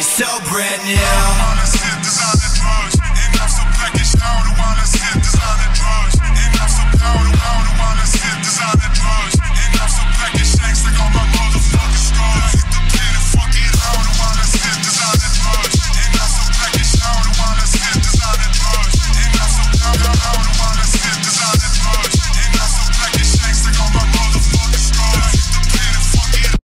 so brand new.